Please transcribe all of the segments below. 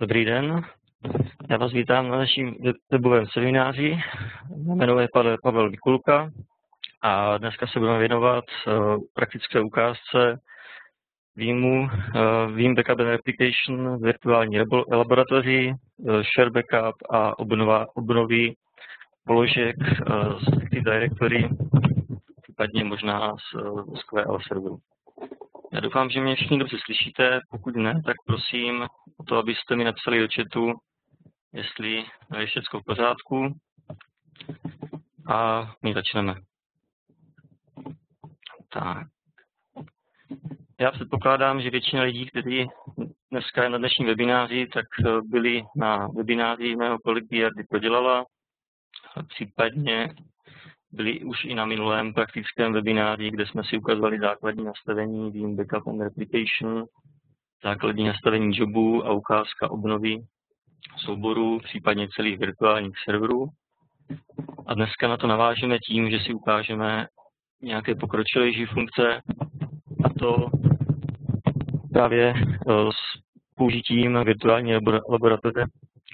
Dobrý den, já vás vítám na našem webovém semináři. Jmenuji je Pavel Mikulka a dneska se budeme věnovat uh, praktické ukázce výjmu, uh, výjim Backup and Replication virtuální laboratoři, uh, Share Backup a obnova, obnovy položek z Active Directory, případně možná z, z QL serveru. Já doufám, že mě všichni dobře slyšíte. Pokud ne, tak prosím o to, abyste mi napsali do chatu, jestli je všechno v pořádku. A my začneme. Tak. Já předpokládám, že většina lidí, kteří dneska je na dnešním webináři, tak byli na webináři mého kolegy Jardy Prodělala, případně byli už i na minulém praktickém webináři, kde jsme si ukazovali základní nastavení Veeam Backup and Replication, základní nastavení jobu a ukázka obnovy souborů, případně celých virtuálních serverů. A dneska na to navážeme tím, že si ukážeme nějaké pokročilejší funkce, a to právě eh, s použitím virtuální laboratoře,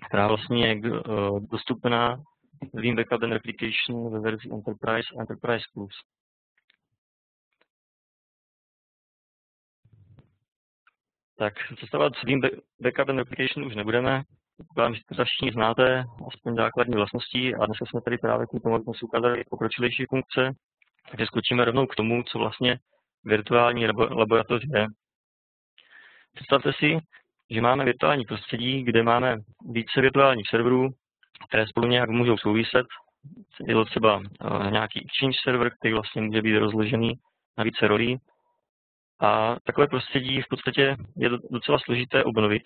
která vlastně je eh, dostupná Veeam Backup and Replication ve verzi Enterprise Enterprise Plus. Tak cestovat s Veeam Backup and Replication už nebudeme. Doufám, že to všichni znáte, aspoň základní vlastnosti a dneska jsme tady právě k tomu, jsme si ukázali pokročilejší funkce, takže skočíme rovnou k tomu, co vlastně virtuální laboratoř je. Představte si, že máme virtuální prostředí, kde máme více virtuálních serverů, které spolu nějak můžou souviset. Je to třeba uh, nějaký exchange server, který vlastně může být rozložený na více rolí. A takové prostředí v podstatě je docela složité obnovit,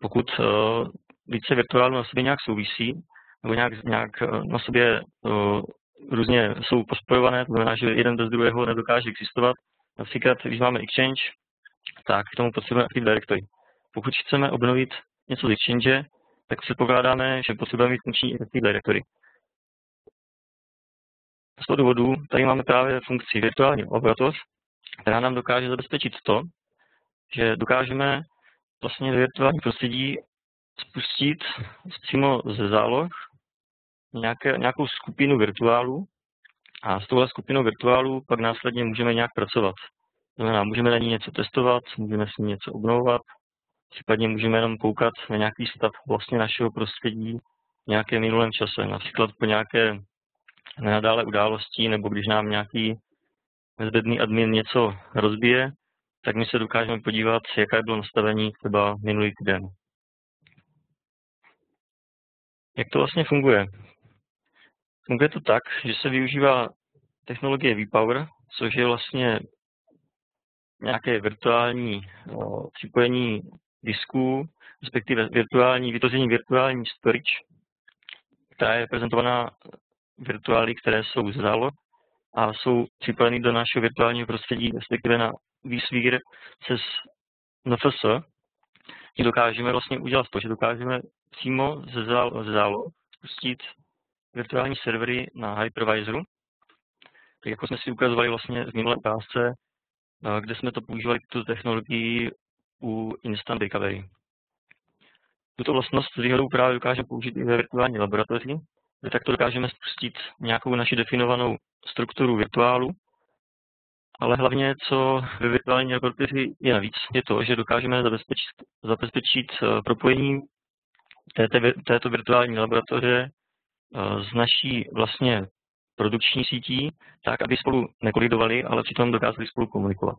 pokud uh, více virtuálů na sobě nějak souvisí, nebo nějak, nějak uh, na sobě různě jsou pospojované, to znamená, že jeden bez druhého nedokáže existovat. Například, když máme Exchange, tak k tomu potřebujeme Active Directory. Pokud chceme obnovit něco z Exchange, tak předpokládáme, že potřebujeme mít funkční Active Directory. Z toho důvodu tady máme právě funkci virtuální laboratoř, která nám dokáže zabezpečit to, že dokážeme vlastně virtuální prostředí spustit přímo ze záloh nějaké, nějakou skupinu virtuálů a s touhle skupinou virtuálů pak následně můžeme nějak pracovat. To znamená, můžeme na ní něco testovat, můžeme s ní něco obnovovat, Případně můžeme jenom koukat na nějaký stav vlastně našeho prostředí v nějakém minulém čase, například po nějaké nenadále události, nebo když nám nějaký nezbedný admin něco rozbije, tak my se dokážeme podívat, jaké bylo nastavení třeba minulý týden. Jak to vlastně funguje? Funguje to tak, že se využívá technologie vPower, což je vlastně nějaké virtuální připojení disků, respektive virtuální, vytvoření virtuální storage, která je prezentovaná virtuály, které jsou z záloh a jsou připojeny do našeho virtuálního prostředí, respektive na vSphere přes NFS, kdy dokážeme vlastně udělat to, že dokážeme přímo ze, zálo, ze spustit virtuální servery na hypervisoru, tak jako jsme si ukazovali vlastně v minulé ukázce, kde jsme to používali tu technologii u Instant Recovery. Tuto vlastnost s výhodou právě dokážeme použít i ve virtuální laboratoři, kde takto dokážeme spustit nějakou naši definovanou strukturu virtuálu, ale hlavně, co ve virtuální laboratoři je navíc, je to, že dokážeme zabezpečit, zabezpečit eh, propojení této, této virtuální laboratoře eh, s naší vlastně produkční sítí, tak, aby spolu nekolidovali, ale přitom dokázali spolu komunikovat,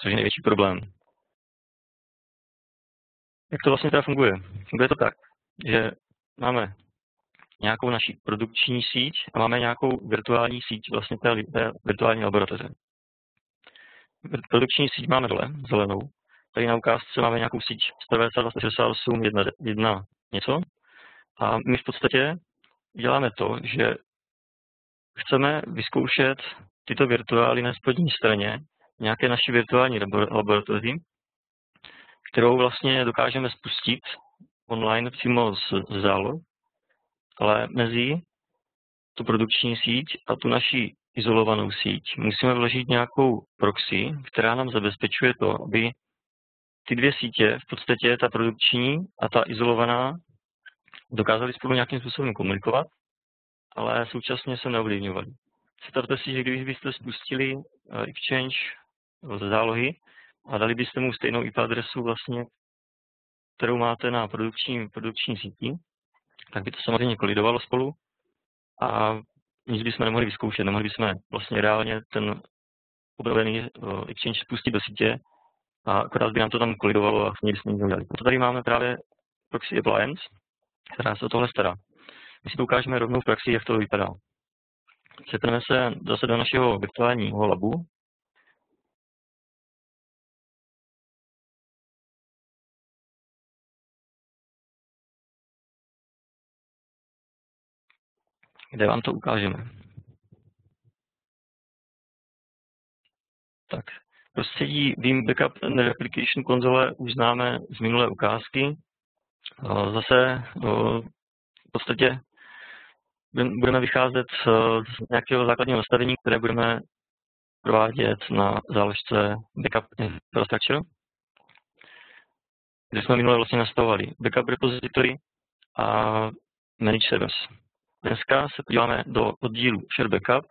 což je největší problém. Jak to vlastně teda funguje? Funguje to tak, že máme nějakou naší produkční síť a máme nějakou virtuální síť vlastně té, té virtuální laboratoře. Produkční síť máme dole, zelenou. Tady na ukázce máme nějakou síť 192.168 1, 1 něco. A my v podstatě děláme to, že chceme vyzkoušet tyto virtuály na spodní straně nějaké naší virtuální laboratoři kterou vlastně dokážeme spustit online přímo z, z záloh, ale mezi tu produkční síť a tu naši izolovanou síť musíme vložit nějakou proxy, která nám zabezpečuje to, aby ty dvě sítě, v podstatě ta produkční a ta izolovaná, dokázali spolu nějakým způsobem komunikovat, ale současně se neovlivňovali. Představte si, že když byste spustili eh, Exchange ze zálohy a dali byste mu stejnou IP adresu vlastně, kterou máte na produkční, produkční síti, tak by to samozřejmě kolidovalo spolu a nic bychom nemohli vyzkoušet, nemohli bychom vlastně reálně ten upravený eh, Exchange spustit do sítě a akorát by nám to tam kolidovalo a nic jsme nic neudělali. Proto tady máme právě Proxy Appliance, která se o tohle stará. My si to ukážeme rovnou v praxi, jak to vypadá. Přepneme se zase do našeho virtuálního labu. Kde vám to ukážeme. Tak, prostředí Veeam Backup and Replication konzole už známe z minulé ukázky. Zase v podstatě budeme vycházet z nějakého základního nastavení, které budeme provádět na záložce Backup Infrastructure, kde jsme minule vlastně nastavovali Backup Repository a Manage Service. Dneska se podíváme do oddílu Share Backup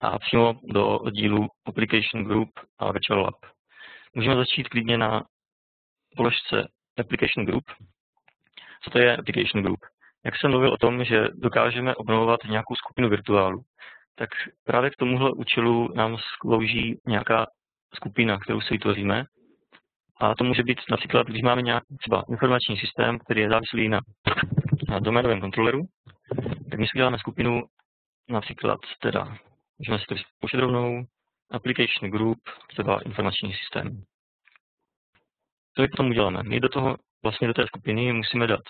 a přímo do oddílu Application Group a Virtual Lab. Můžeme začít klidně na položce Application Group. Co to je Application Group? Jak jsem mluvil o tom, že dokážeme obnovovat nějakou skupinu virtuálu, tak právě k tomuhle účelu nám slouží nějaká skupina, kterou si vytvoříme. A to může být například, když máme nějaký třeba informační systém, který je závislý na, na doménovém kontroleru, tak my si děláme skupinu například teda Můžeme si to vyzkoušet rovnou. Application Group, třeba informační systém. Co potom uděláme? My do toho, vlastně do té skupiny musíme dát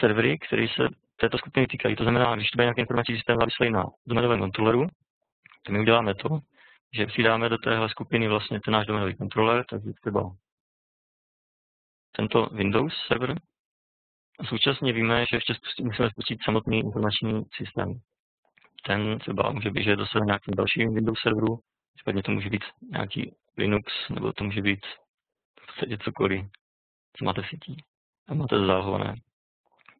servery, které se této skupiny týkají. To znamená, když to bude nějaký informační systém závislý na doménovém kontroleru, tak my uděláme to, že přidáme do téhle skupiny vlastně ten náš doménový kontroler, takže třeba tento Windows server, Současně víme, že ještě musíme spustit samotný informační systém. Ten třeba může běžet zase na nějakým dalším Windows serveru, případně to může být nějaký Linux, nebo to může být v podstatě cokoliv, co máte sítí a máte zálohované.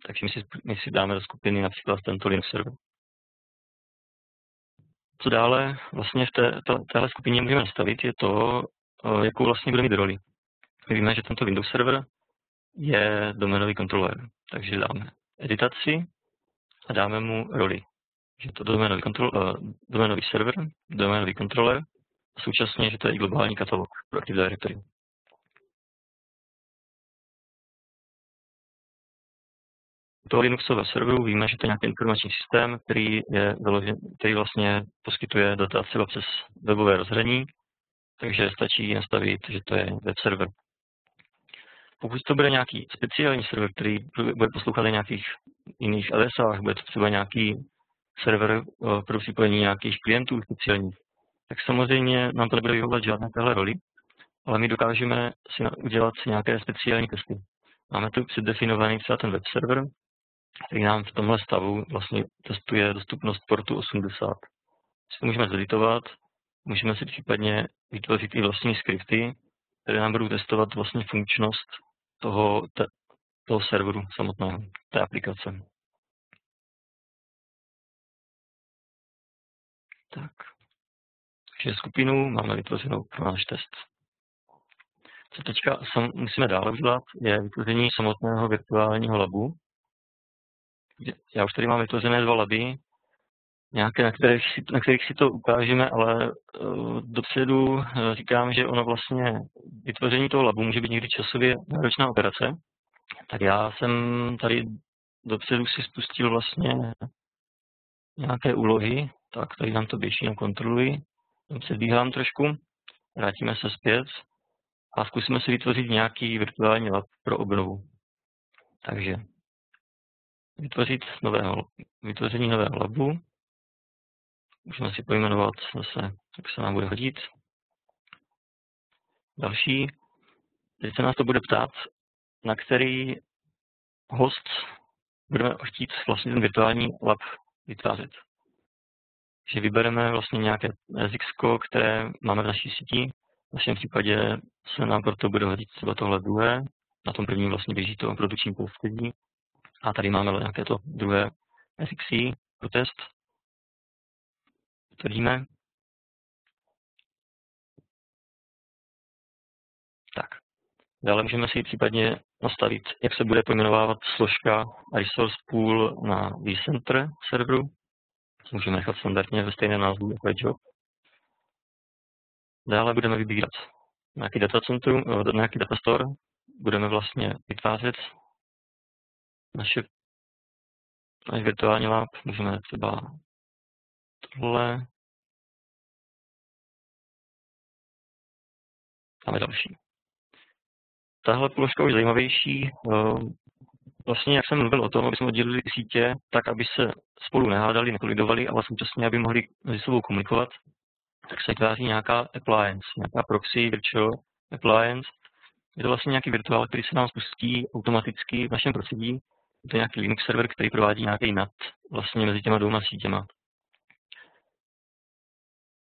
Takže my si, my si dáme do skupiny například tento Linux server. Co dále vlastně v té, to, téhle skupině můžeme nastavit, je to, eh, jakou vlastně budeme mít roli. My víme, že tento Windows server je doménový kontroler. Takže dáme editaci a dáme mu roli. Že to doménový, kontrol, uh, doménový server, doménový kontroler a současně, že to je i globální katalog pro Active Directory. U toho Linuxového serveru víme, že to je nějaký informační systém, který, je který vlastně poskytuje data třeba přes webové rozhraní, takže stačí nastavit, že to je web server. Pokud to bude nějaký speciální server, který bude poslouchat na nějakých jiných LSách, bude to třeba nějaký server eh, pro připojení nějakých klientů speciálních, tak samozřejmě nám to nebude vyhovovat žádné téhle roli, ale my dokážeme si udělat nějaké speciální testy. Máme tu předdefinovaný třeba ten web server, který nám v tomhle stavu vlastně testuje dostupnost portu 80. Si to můžeme zeditovat, můžeme si případně vytvořit i vlastní skripty, které nám budou testovat vlastně funkčnost toho, te, toho serveru samotného, té aplikace. Tak. Takže skupinu máme vytvořenou pro náš test. Co teďka sam, musíme dále udělat, je vytvoření samotného virtuálního labu. Já už tady mám vytvořené dva laby, nějaké, na kterých si, na kterých si to ukážeme, ale uh, dopředu uh, říkám, že ono vlastně vytvoření toho labu může být někdy časově náročná operace. Tak já jsem tady dopředu si spustil vlastně nějaké úlohy, tak tady nám to běží na kontroluji, předbíhám trošku, vrátíme se zpět a zkusíme si vytvořit nějaký virtuální lab pro obnovu. Takže vytvořit nového, vytvoření nového labu, Můžeme si pojmenovat zase, jak se nám bude hodit. Další. Teď se nás to bude ptát, na který host budeme chtít vlastně ten virtuální lab vytvářet. že vybereme vlastně nějaké SX, které máme v naší síti. V našem případě se nám proto bude hodit třeba tohle druhé. Na tom prvním vlastně běží to produkční prostředí. A tady máme nějaké to druhé SXI pro test. Tvrdíme. Tak. Dále můžeme si případně nastavit, jak se bude pojmenovávat složka resource pool na vCenter serveru. Můžeme nechat standardně ve stejné názvu jako je job. Dále budeme vybírat nějaký datacentrum, eh, nějaký datastore. Budeme vlastně vytvářet naše, naše virtuální lab. Můžeme třeba tohle. Máme další. Tahle položka už zajímavější. Eh, vlastně, jak jsem mluvil o tom, aby jsme oddělili sítě tak, aby se spolu nehádali, nekolidovali, ale současně, aby mohli mezi sebou komunikovat, tak se vytváří nějaká appliance, nějaká proxy virtual appliance. Je to vlastně nějaký virtuál, který se nám spustí automaticky v našem prostředí. Je to nějaký Linux server, který provádí nějaký NAT vlastně mezi těma dvěma sítěma.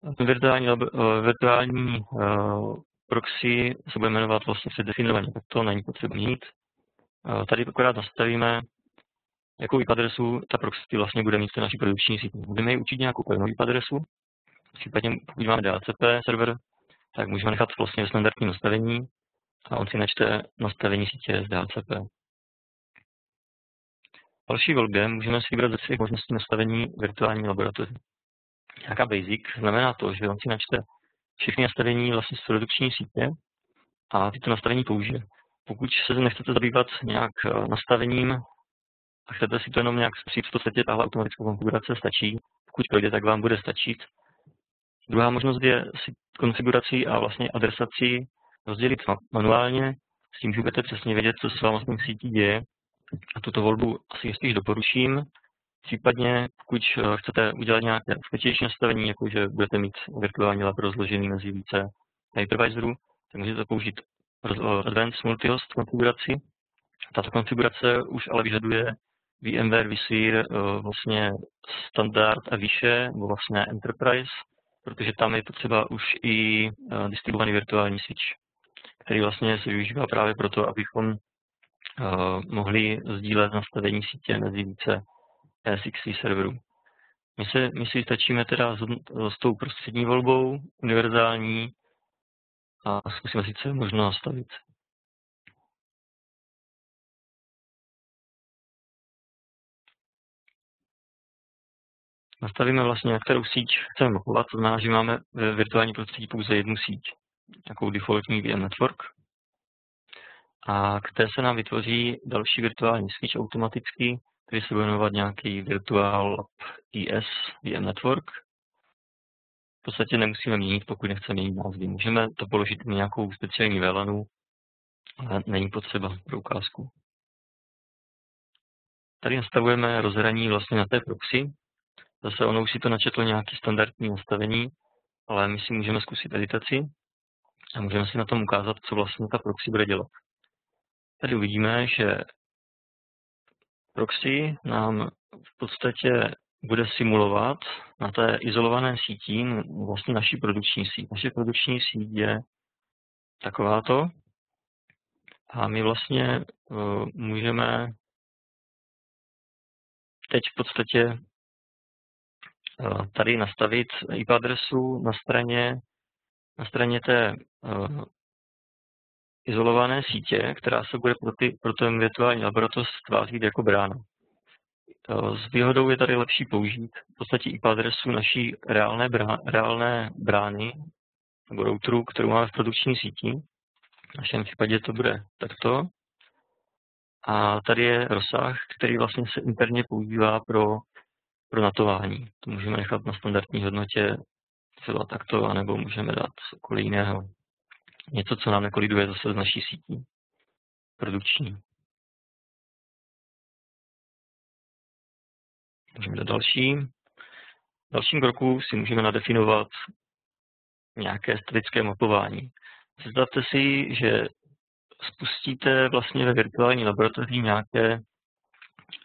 Virtuální, eh, virtuální uh, proxy se bude jmenovat vlastně předdefinovaně, tak to není potřeba mít. Uh, tady akorát nastavíme, jakou IP adresu ta proxy vlastně bude mít v naší produkční síti. Budeme ji učit nějakou pevnou IP adresu, případně pokud máme DHCP server, tak můžeme nechat vlastně ve standardním nastavení a on si načte nastavení sítě z DHCP. Další volbě můžeme si vybrat ze svých možností nastavení virtuální laboratoře nějaká basic, znamená to, že on si načte všechny nastavení vlastně z produkční sítě a tyto nastavení použije. Pokud se nechcete zabývat nějak eh, nastavením a chcete si to jenom nějak zpřít, v podstatě tahle automatická konfigurace stačí. Pokud projde, tak vám bude stačit. Druhá možnost je si konfiguraci a vlastně adresaci rozdělit manuálně, s tím, že budete přesně vědět, co se vám vlastně v síti děje. A tuto volbu asi spíš doporučím. Případně, pokud eh, chcete udělat nějaké skutečnější nastavení, jako že budete mít virtuální lab rozložený mezi více hypervisorů, tak můžete použít eh, Advanced Multihost konfiguraci. Tato konfigurace už ale vyžaduje VMware vSphere eh, vlastně standard a výše, nebo vlastně Enterprise, protože tam je potřeba už i distribuovaný virtuální switch, který vlastně se využívá právě proto, abychom mohli sdílet nastavení sítě mezi více ESXi serveru. My, se, my si stačíme teda s, s tou prostřední volbou, univerzální, a zkusíme si, co je možno nastavit. Nastavíme vlastně, na kterou síť chceme mapovat, to znamená, že máme ve virtuální prostředí pouze jednu síť, nějakou defaultní VM network, a které se nám vytvoří další virtuální switch automaticky, který se bude jmenovat nějaký Virtual IS VM Network. V podstatě nemusíme měnit, pokud nechceme měnit názvy. Můžeme to položit na nějakou speciální VLANu, ale není potřeba pro ukázku. Tady nastavujeme rozhraní vlastně na té proxy. Zase ono už si to načetlo nějaké standardní nastavení, ale my si můžeme zkusit editaci a můžeme si na tom ukázat, co vlastně ta proxy bude dělat. Tady uvidíme, že Proxy nám v podstatě bude simulovat na té izolované síti vlastně naší produkční síť. Naše produkční síť je takováto a my vlastně uh, můžeme teď v podstatě uh, tady nastavit IP adresu na straně, na straně té uh, izolované sítě, která se bude pro, ty, pro ten virtuální laboratoř tvářit jako brána. S výhodou je tady lepší použít v podstatě IP adresu naší reálné, brá, reálné brány nebo routeru, kterou máme v produkční síti. V našem případě to bude takto. A tady je rozsah, který vlastně se interně používá pro, pro natování. To můžeme nechat na standardní hodnotě třeba takto, anebo můžeme dát cokoliv jiného něco, co nám nekoliduje zase z naší sítí produkční. Můžeme dát další. V dalším kroku si můžeme nadefinovat nějaké statické mapování. Představte si, že spustíte vlastně ve virtuální laboratoři nějaké,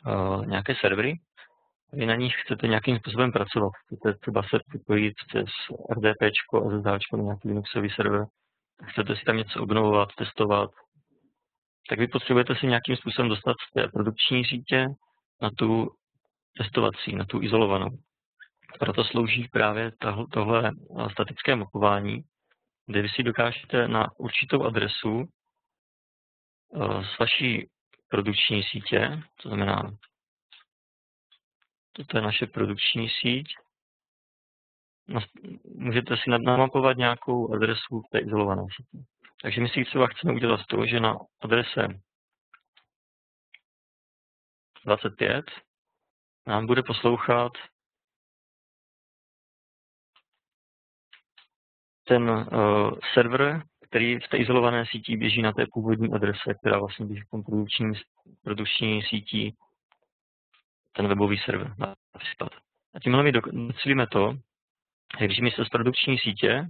uh, nějaké servery vy na nich chcete nějakým způsobem pracovat. Chcete třeba se připojit přes RDP a na nějaký Linuxový server. Chcete si tam něco obnovovat, testovat. Tak vy potřebujete si nějakým způsobem dostat z té produkční sítě na tu testovací, na tu izolovanou. Proto slouží právě tohle statické mapování, kde vy si dokážete na určitou adresu eh, z vaší produkční sítě, to znamená Toto je naše produkční síť. Můžete si namapovat nějakou adresu v té izolované síti. Takže my si třeba chceme udělat to, že na adrese 25 nám bude poslouchat ten uh, server, který v té izolované síti běží na té původní adrese, která vlastně běží v tom produkční, produkční sítí ten webový server například. A tímhle my docílíme to, když my se z produkční sítě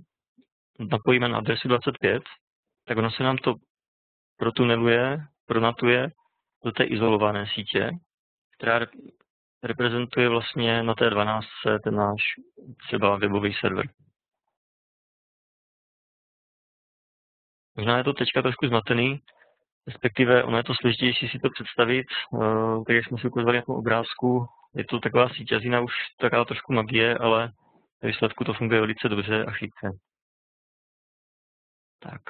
napojíme na adresu 25, tak ono se nám to protuneluje, pronatuje do té izolované sítě, která reprezentuje vlastně na té 12 ten náš třeba webový server. Možná je to teďka trošku zmatený, respektive ono je to složitější si to představit, uh, tak jak jsme si ukázali na tom obrázku, je to taková síťazina už taková trošku magie, ale ve výsledku to funguje velice dobře a chytře. Tak,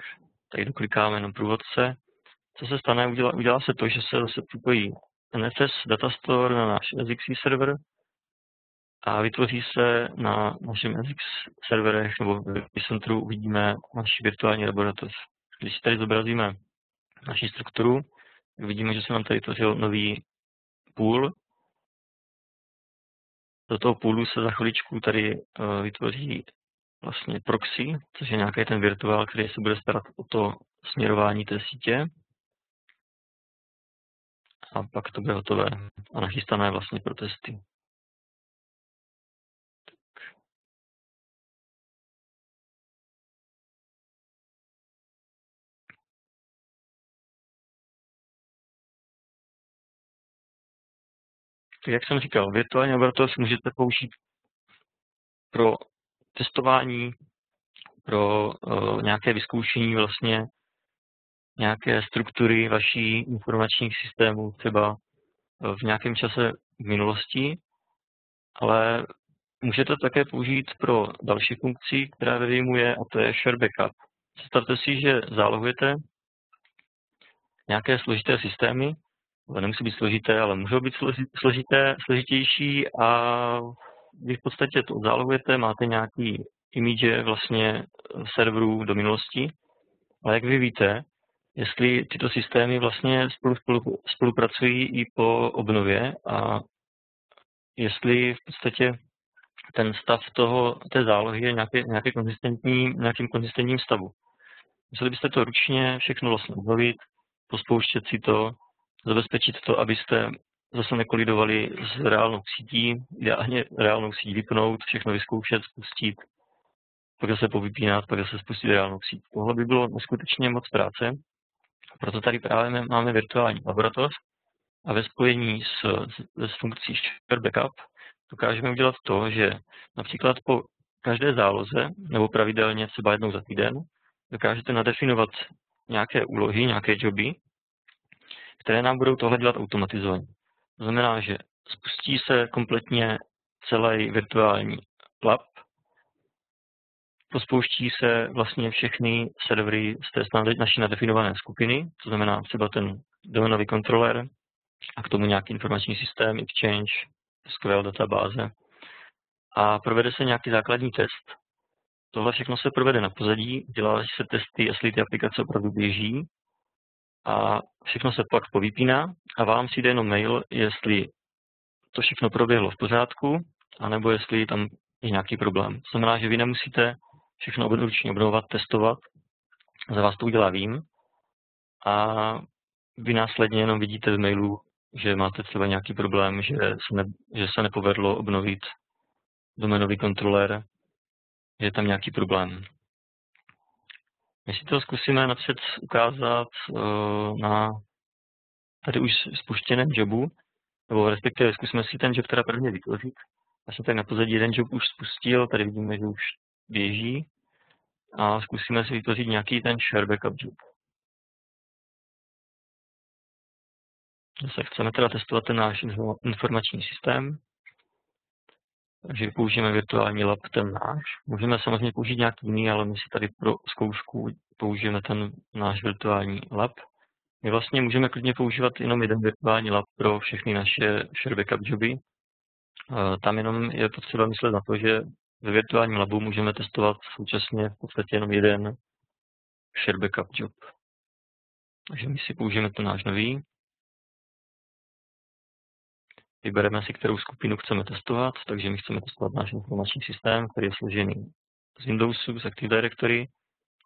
tady doklikáme na průvodce. Co se stane? Udělá, udělá se to, že se zase připojí NFS datastore na náš SXC server a vytvoří se na našem SX serverech nebo v centru uvidíme naši virtuální laboratoř. Když si tady zobrazíme naší strukturu, vidíme, že se nám tady tvořil nový půl. Do toho půlu se za chviličku tady uh, vytvoří vlastně proxy, což je nějaký ten virtuál, který se bude starat o to směrování té sítě. A pak to bude hotové a nachystané vlastně pro testy. Jak jsem říkal, virtuální laboratoř můžete použít pro testování, pro uh, nějaké vyzkoušení vlastně nějaké struktury vaší informačních systémů, třeba v nějakém čase v minulosti, ale můžete také použít pro další funkci, která ve Vimu je, a to je share backup. Představte si, že zálohujete nějaké složité systémy, nemusí být složité, ale můžou být složité, složitější a vy v podstatě to zálohujete, máte nějaký image vlastně serverů do minulosti, ale jak vy víte, jestli tyto systémy vlastně spolu, spolu, spolupracují i po obnově a jestli v podstatě ten stav toho, té zálohy je nějaký, nějaký konzistentní, nějakým konzistentním stavu. Museli byste to ručně všechno vlastně obnovit, pospouštět si to, zabezpečit to, abyste zase nekolidovali s reálnou sítí, ideálně reálnou síť vypnout, všechno vyzkoušet, spustit, pak se povypínat, pak se spustit reálnou síť. Tohle by bylo neskutečně moc práce, proto tady právě máme virtuální laboratoř a ve spojení s, s, s funkcí Share Backup dokážeme udělat to, že například po každé záloze nebo pravidelně třeba jednou za týden dokážete nadefinovat nějaké úlohy, nějaké joby, které nám budou tohle dělat automatizovaně. To znamená, že spustí se kompletně celý virtuální lab, pospouští se vlastně všechny servery z té naší nadefinované skupiny, to znamená třeba ten domenový kontroler a k tomu nějaký informační systém, Exchange, SQL databáze a provede se nějaký základní test. Tohle všechno se provede na pozadí, dělá se testy, jestli ty aplikace opravdu běží a všechno se pak povypíná a vám si jde jenom mail, jestli to všechno proběhlo v pořádku, anebo jestli tam je nějaký problém. To znamená, že vy nemusíte všechno ručně obnovovat, testovat, za vás to udělá vím a vy následně jenom vidíte v mailu, že máte třeba nějaký problém, že se, ne, že se nepovedlo obnovit domenový kontroler, že je tam nějaký problém. My si to zkusíme napřed ukázat uh, na tady už spuštěném jobu. nebo respektive zkusíme si ten job teda prvně vytvořit. Já jsem tady na pozadí jeden job už spustil, tady vidíme, že už běží. A zkusíme si vytvořit nějaký ten share backup job. Zase chceme teda testovat ten náš informační systém, takže použijeme virtuální lab ten náš. Můžeme samozřejmě použít nějaký jiný, ale my si tady pro zkoušku použijeme ten náš virtuální lab. My vlastně můžeme klidně používat jenom jeden virtuální lab pro všechny naše share backup joby. Tam jenom je potřeba myslet na to, že ve virtuálním labu můžeme testovat současně v podstatě jenom jeden share backup job. Takže my si použijeme ten náš nový Vybereme si, kterou skupinu chceme testovat, takže my chceme testovat náš informační systém, který je složený z Windowsu, z Active Directory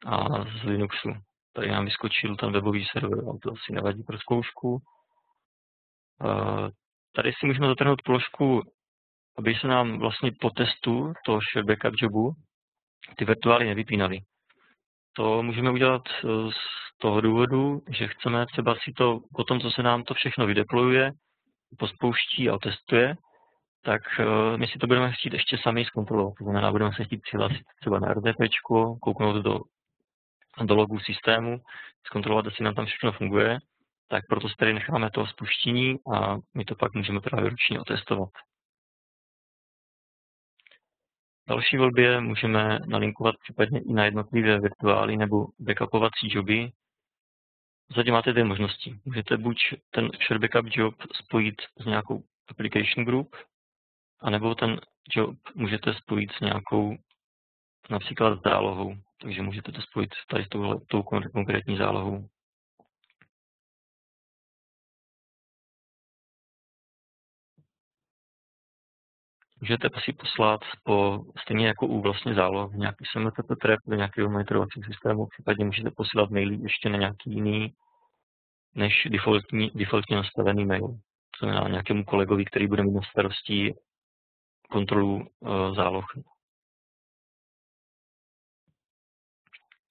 a z Linuxu. Tady nám vyskočil ten webový server, ale to asi nevadí pro zkoušku. Tady si můžeme zatrhnout položku, aby se nám vlastně po testu toho share backup jobu ty virtuály nevypínaly. To můžeme udělat e, z toho důvodu, že chceme třeba si to, po tom, co se nám to všechno vydeployuje, pospouští a testuje, tak uh, my si to budeme chtít ještě sami zkontrolovat. To znamená, budeme se chtít přihlásit třeba na RDP, kouknout do, do logu systému, zkontrolovat, jestli nám tam všechno funguje, tak proto si tady necháme to spuštění a my to pak můžeme právě ručně otestovat. V další volbě můžeme nalinkovat případně i na jednotlivé virtuály nebo backupovací joby, Zatím máte dvě možnosti. Můžete buď ten share backup job spojit s nějakou application group, anebo ten job můžete spojit s nějakou například zálohou. Takže můžete to spojit tady s touhle, tou konkrétní zálohou. Můžete si poslat po, stejně jako u vlastně záloh, nějaký SMTP trap do nějakého monitorovacího systému, případně můžete posílat maily ještě na nějaký jiný než defaultní, defaultně nastavený mail. To znamená nějakému kolegovi, který bude mít na starosti kontrolu uh, záloh.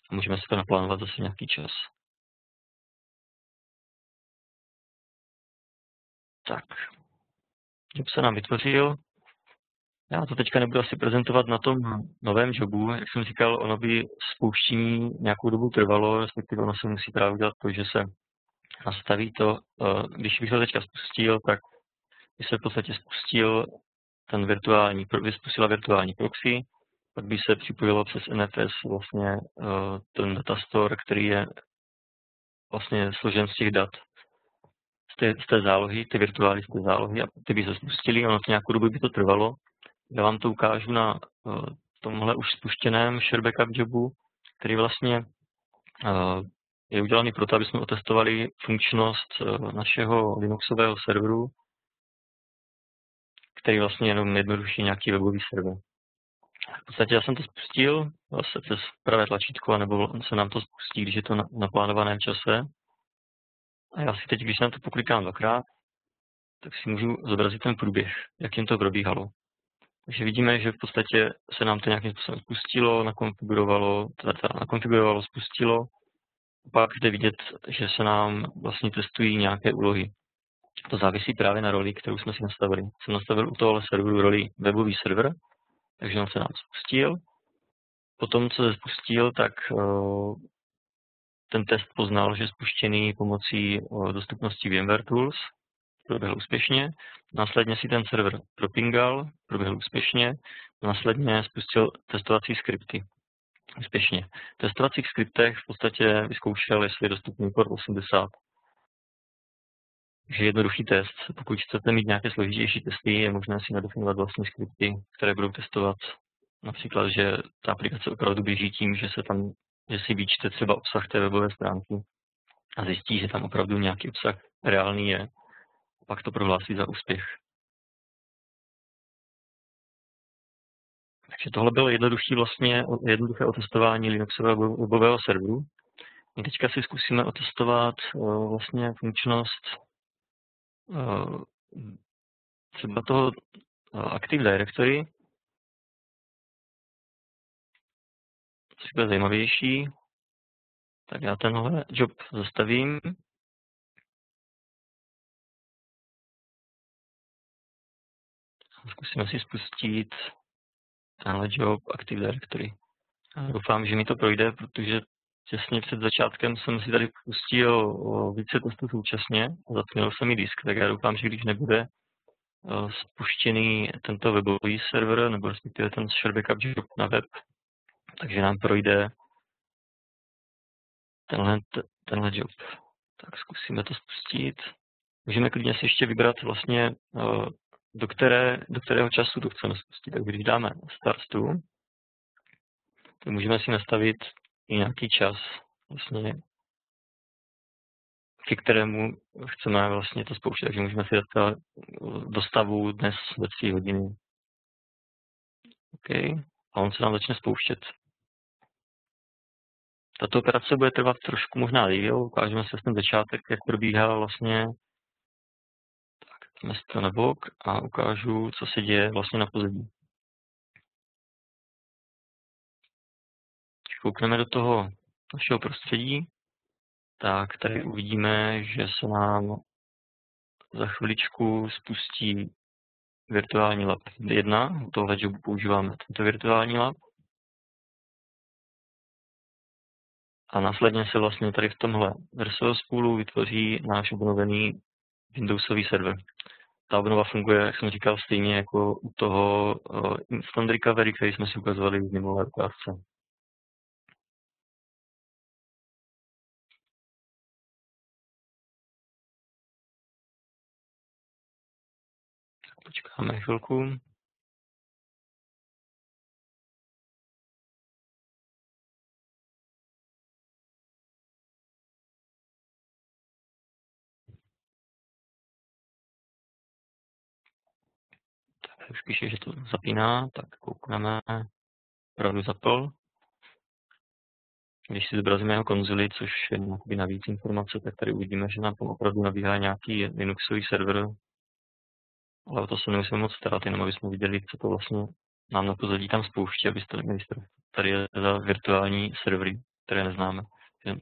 A můžeme si to naplánovat zase nějaký čas. Tak, job se nám vytvořil. Já to teďka nebudu asi prezentovat na tom novém jobu. Jak jsem říkal, ono by spouštění nějakou dobu trvalo, respektive ono se musí právě udělat to, že se nastaví to, eh, když bych to teďka spustil, tak by se v podstatě spustil ten virtuální, by spustila virtuální proxy, pak by se připojilo přes NFS vlastně eh, ten datastore, který je vlastně složen z těch dat z té, z té zálohy, ty virtuální z té zálohy a ty by se spustili, ono to nějakou dobu by to trvalo. Já vám to ukážu na uh, tomhle už spuštěném share backup jobu, který vlastně je udělaný proto, aby jsme otestovali funkčnost uh, našeho Linuxového serveru, který vlastně jenom jednodušší nějaký webový server. V podstatě já jsem to spustil vlastně přes pravé tlačítko, nebo se nám to spustí, když je to na, na plánovaném čase. A já si teď, když na to poklikám dvakrát, tak si můžu zobrazit ten průběh, jak jim to probíhalo. Takže vidíme, že v podstatě se nám to nějakým způsobem spustilo, nakonfigurovalo, teda, teda nakonfigurovalo, spustilo. Pak jde vidět, že se nám vlastně testují nějaké úlohy. To závisí právě na roli, kterou jsme si nastavili. Jsem nastavil u tohohle serveru roli webový server, takže on se nám spustil. Potom, co se spustil, tak uh, ten test poznal, že je spuštěný pomocí uh, dostupnosti VMware Tools, proběhl úspěšně. Následně si ten server propingal, proběhl úspěšně. Následně spustil testovací skripty úspěšně. V testovacích skriptech v podstatě vyzkoušel, jestli je dostupný port 80. Takže jednoduchý test. Pokud chcete mít nějaké složitější testy, je možné si nadefinovat vlastní skripty, které budou testovat například, že ta aplikace opravdu běží tím, že se tam, že si vyčte třeba obsah té webové stránky a zjistí, že tam opravdu nějaký obsah reálný je pak to prohlásí za úspěch. Takže tohle bylo jednoduché vlastně, jednoduché otestování Linuxového webového serveru. A teďka si zkusíme otestovat uh, vlastně funkčnost uh, třeba toho uh, Active Directory, což bude zajímavější. Tak já tenhle job zastavím zkusíme si spustit tenhle job Active Directory. A doufám, že mi to projde, protože těsně před začátkem jsem si tady pustil více testů současně a zapnul jsem mi disk, tak já doufám, že když nebude spuštěný tento webový server, nebo respektive ten share backup job na web, takže nám projde tenhle, tenhle job. Tak zkusíme to spustit. Můžeme klidně si ještě vybrat vlastně, do, které, do kterého času to chceme spustit. Tak když dáme start to, tak můžeme si nastavit i nějaký čas, vlastně, ke kterému chceme vlastně to spouštět. Takže můžeme si dát do stavu dnes ve 3 hodiny. OK. A on se nám začne spouštět. Tato operace bude trvat trošku možná díl, ukážeme se ten začátek, jak probíhá vlastně tak, dáme to na bok a ukážu, co se děje vlastně na pozadí. Když koukneme do toho našeho prostředí, tak tady uvidíme, že se nám za chviličku spustí virtuální lab 1. U tohle jobu používáme tento virtuální lab. A následně se vlastně tady v tomhle Verso spoolu vytvoří náš obnovený Windowsový server. Ta obnova funguje, jak jsem říkal, stejně jako u toho uh, Instant Recovery, který jsme si ukazovali v minulé ukázce. Počkáme chvilku. Už píše, že to zapíná, tak koukneme, opravdu zapl. Když si zobrazíme jeho konzoli, což je navíc informace, tak tady uvidíme, že nám opravdu nabíhá nějaký Linuxový server, ale o to se nemusíme moc starat, jenom aby jsme viděli, co to vlastně nám na pozadí tam spouští, abyste strach. Tady je za virtuální servery, které neznáme.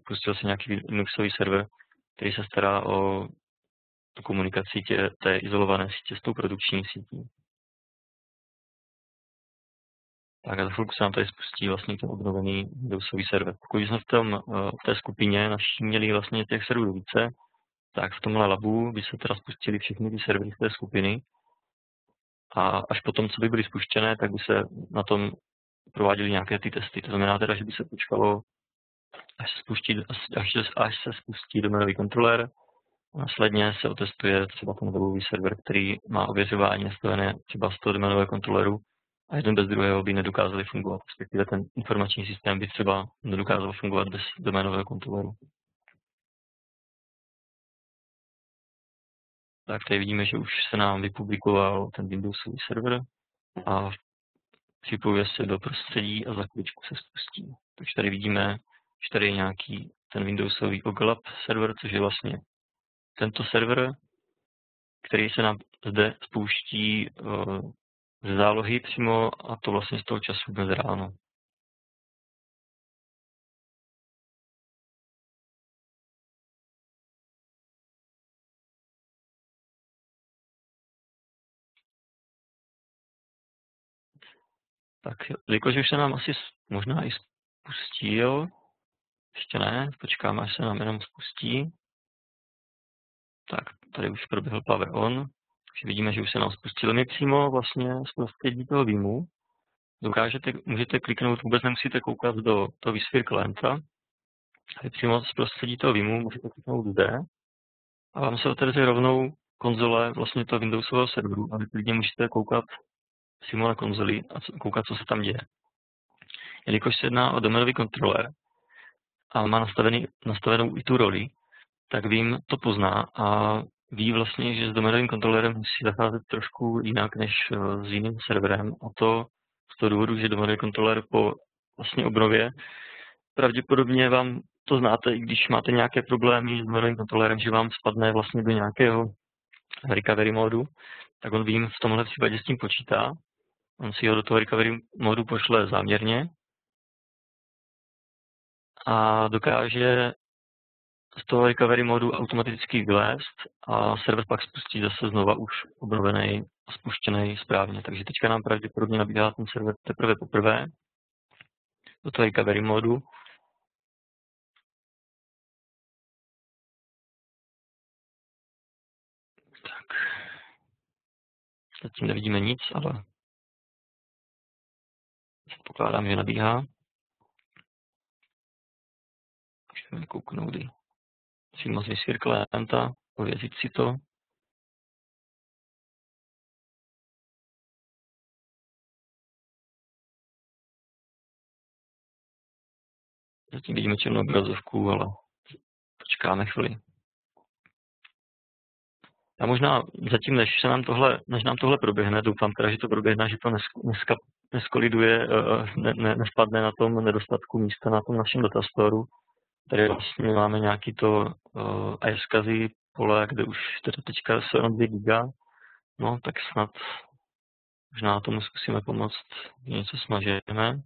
Pustil se nějaký Linuxový server, který se stará o komunikaci tě, té izolované sítě s tou produkční sítí. Tak a za chvilku se nám tady spustí vlastně ten obnovený Windowsový server. Pokud jsme v, tom, eh, v té skupině naší měli vlastně těch serverů více, tak v tomhle labu by se teda spustili všechny ty servery z té skupiny a až potom, co by byly spuštěné, tak by se na tom prováděly nějaké ty testy. To znamená teda, že by se počkalo, až se spustí, až, až se spustí domenový kontroler, Následně se otestuje třeba ten webový server, který má ověřování nastavené třeba z toho domenového kontroleru a jeden bez druhého by nedokázali fungovat, respektive ten informační systém by třeba nedokázal fungovat bez doménového kontroleru. Tak tady vidíme, že už se nám vypublikoval ten Windowsový server a připojuje se do prostředí a za chvíličku se spustí. Takže tady vidíme, že tady je nějaký ten Windowsový OGLAB server, což je vlastně tento server, který se nám zde spouští eh, ze zálohy přímo a to vlastně z toho času dnes ráno. Tak, jelikož už se nám asi možná i spustil, ještě ne, počkáme, až se nám jenom spustí. Tak, tady už proběhl power on, takže vidíme, že už se nám spustilo mi přímo vlastně z prostředí toho výmu. Dokážete, můžete kliknout, vůbec nemusíte koukat do toho vSphere klienta. Vy přímo z prostředí toho výmu můžete kliknout zde a vám se otevře rovnou konzole vlastně toho Windowsového serveru a vy klidně můžete koukat přímo na konzoli a koukat, co se tam děje. Jelikož se jedná o domenový kontroler a má nastavený, nastavenou i tu roli, tak vím to pozná a ví vlastně, že s domenovým kontrolerem musí zacházet trošku jinak než eh, s jiným serverem. A to z toho důvodu, že domenový kontroler po vlastně obnově pravděpodobně vám to znáte, i když máte nějaké problémy s domenovým kontrolerem, že vám spadne vlastně do nějakého recovery modu, tak on vím v tomhle případě s tím počítá. On si ho do toho recovery modu pošle záměrně a dokáže z toho recovery modu automaticky vylézt a server pak spustí zase znova už obnovený a spuštěný správně. Takže teďka nám pravděpodobně nabíhá ten server teprve poprvé do toho recovery modu. Tak. Zatím nevidíme nic, ale pokládám, že nabíhá. Můžeme kouknout přímo z vysír klienta, ověřit si to. Zatím vidíme černou obrazovku, ale počkáme chvíli. A možná zatím, než, se nám tohle, než nám tohle proběhne, doufám teda, že to proběhne, že to neskoliduje, eh, ne, ne, nespadne na tom nedostatku místa na tom našem datastoru. Tady vlastně máme nějaký to uh, eh, iSCSI pole, kde už teda teďka jsou jenom 2 giga. No, tak snad možná tomu zkusíme pomoct, něco smažeme.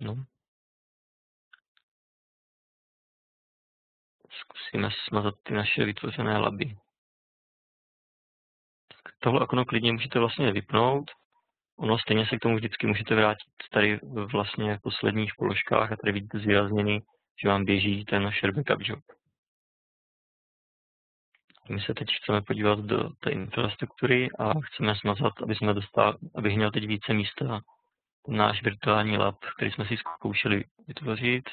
No. Zkusíme smazat ty naše vytvořené laby. Tohle okno klidně můžete vlastně vypnout. Ono stejně se k tomu vždycky můžete vrátit tady vlastně v posledních položkách a tady vidíte zvýrazněný, že vám běží ten share backup job. My se teď chceme podívat do té infrastruktury a chceme smazat, aby jsme dostali, abych měl teď více místa náš virtuální lab, který jsme si zkoušeli vytvořit.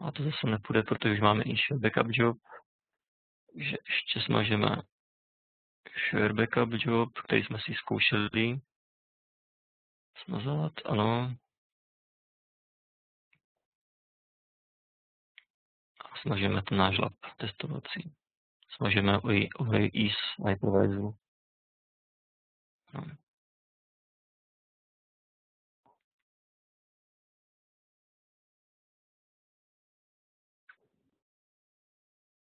A to zase nepůjde, protože už máme i share backup job. Takže ještě smažeme share backup job, který jsme si zkoušeli. Smazat, ano. A smažeme ten náš lab testovací. Smažeme i o IS hypervisor. No.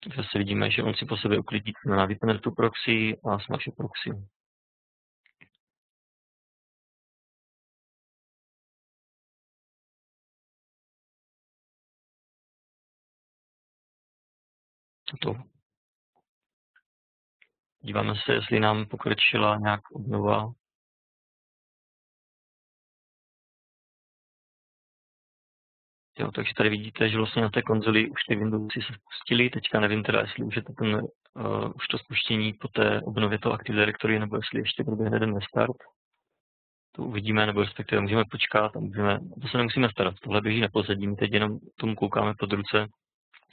Zase vidíme, že on si po sobě uklidí na vypne tu proxy a smaže proxy. To. Díváme se, jestli nám pokročila nějak obnova Jo, takže tady vidíte, že vlastně na té konzoli už ty Windowsy se spustily. Teďka nevím teda, jestli už je to ten, uh, už to spuštění po té obnově toho Active Directory, nebo jestli ještě proběhne ten restart. To uvidíme, nebo respektive můžeme počkat a můžeme, to se nemusíme starat. Tohle běží na pozadí, my teď jenom tomu koukáme pod ruce.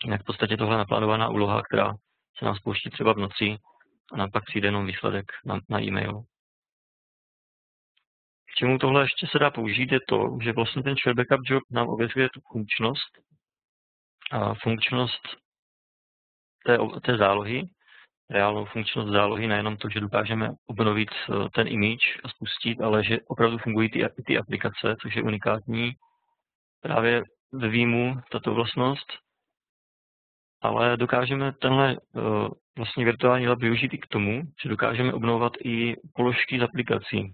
Jak v podstatě tohle naplánovaná úloha, která se nám spouští třeba v noci a nám pak přijde jenom výsledek na, na e-mail čemu tohle ještě se dá použít, je to, že vlastně ten share backup job nám ověřuje tu funkčnost, a funkčnost té, té zálohy, reálnou funkčnost zálohy, nejenom to, že dokážeme obnovit eh, ten image a spustit, ale že opravdu fungují ty, ty aplikace, což je unikátní. Právě ve výjmu tato vlastnost, ale dokážeme tenhle uh, vlastně virtuální lab využít i k tomu, že dokážeme obnovovat i položky z aplikací.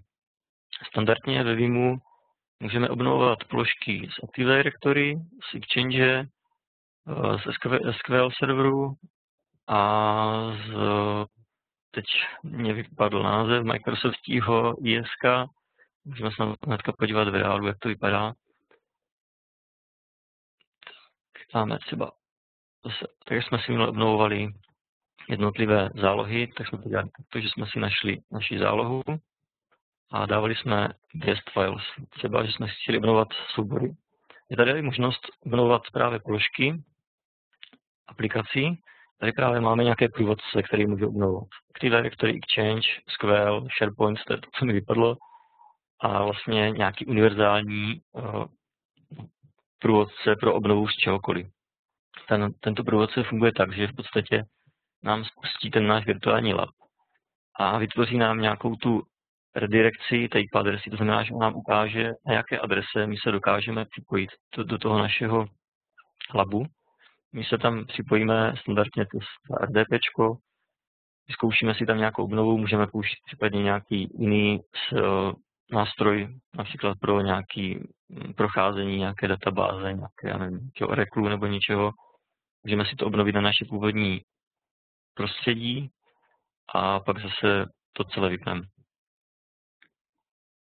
Standardně ve Vimu můžeme obnovovat položky z Active Directory, z Exchange, eh, z SQL serveru a z, teď mě vypadl název Microsoftího ISK. Můžeme se hnedka podívat v reálu, jak to vypadá. Tak máme třeba, tak jsme si minule obnovovali jednotlivé zálohy, tak jsme to dělali tak, že jsme si našli naši zálohu, a dávali jsme guest files. Třeba, že jsme chtěli obnovovat soubory. Je tady možnost obnovovat právě položky aplikací. Tady právě máme nějaké průvodce, které můžu obnovovat. Active Directory, Exchange, SQL, SharePoint, to je to, co mi vypadlo. A vlastně nějaký univerzální uh, průvodce pro obnovu z čehokoliv. Ten, tento průvodce funguje tak, že v podstatě nám spustí ten náš virtuální lab a vytvoří nám nějakou tu redirekci IP adresy, to znamená, že nám ukáže, na jaké adrese my se dokážeme připojit do, do toho našeho labu. My se tam připojíme standardně to RDP, vyzkoušíme si tam nějakou obnovu, můžeme použít případně nějaký jiný nástroj, například pro nějaký hm, procházení nějaké databáze, nějaké, já nevím, Oracle nebo něčeho. Můžeme si to obnovit na naše původní prostředí a pak zase to celé vypneme.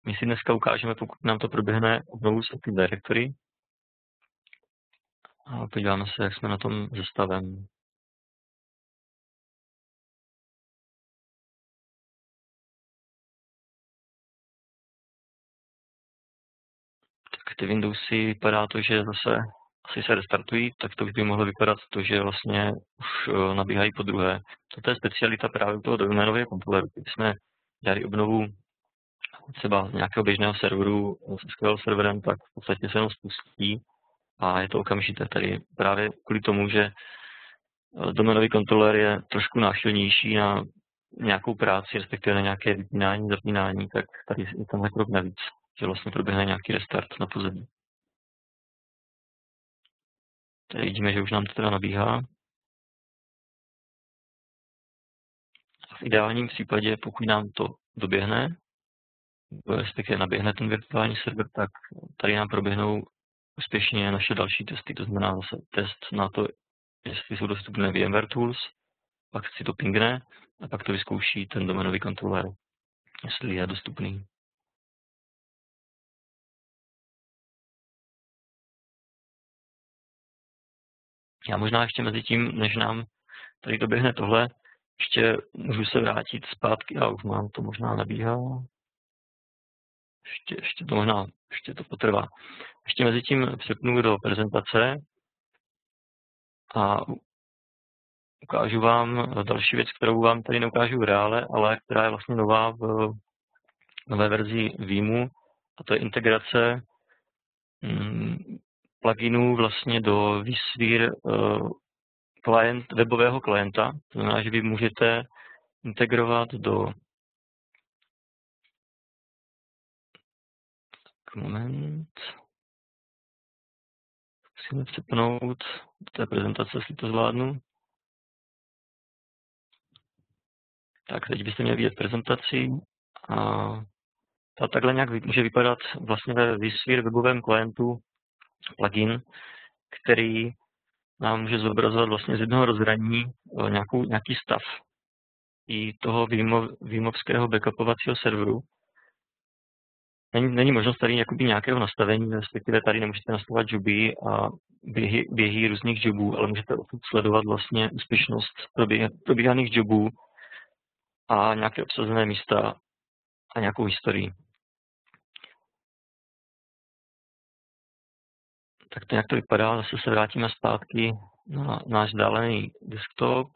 My si dneska ukážeme, pokud nám to proběhne, obnovu Active Directory. A podíváme se, jak jsme na tom se. Tak ty Windowsy vypadá to, že zase asi se restartují, tak to by mohlo vypadat to, že vlastně už eh, nabíhají po druhé. Toto je specialita právě toho doménového kontroleru. Když jsme dělali obnovu třeba z nějakého běžného serveru s SQL serverem, tak v podstatě se jenom spustí a je to okamžité. Tady právě kvůli tomu, že eh, doménový kontroler je trošku náchylnější na nějakou práci, respektive na nějaké vypínání, zapínání, tak tady je tenhle krok navíc, že vlastně proběhne nějaký restart na pozemí. Tady vidíme, že už nám to teda nabíhá. V ideálním případě, pokud nám to doběhne, respektive naběhne ten virtuální server, tak tady nám proběhnou úspěšně naše další testy, to znamená zase test na to, jestli jsou dostupné VMware Tools, pak si to pingne a pak to vyzkouší ten domenový kontroler, jestli je dostupný. Já možná ještě mezi tím, než nám tady doběhne tohle, ještě můžu se vrátit zpátky, a už mám to možná nabíhá. Ještě, ještě to možná, ještě to potrvá. Ještě mezi tím přepnu do prezentace a ukážu vám další věc, kterou vám tady neukážu v reále, ale která je vlastně nová v nové verzi Veeamu, a to je integrace mm, pluginů vlastně do vSphere uh, klient, webového klienta. To znamená, že vy můžete integrovat do moment. Musíme přepnout do té prezentace, jestli to zvládnu. Tak teď byste měli vidět prezentaci a ta takhle nějak může vypadat vlastně ve vSphere webovém klientu plugin, který nám může zobrazovat vlastně z jednoho rozhraní eh, nějaký stav i toho výmovského backupovacího serveru. Není, není možnost tady jakoby nějakého nastavení, respektive tady nemůžete nastavovat joby a běhy, běhy různých jobů, ale můžete sledovat vlastně úspěšnost probíhaných jobů a nějaké obsazené místa a nějakou historii. Tak to jak to vypadá, zase se vrátíme zpátky na náš dálený desktop.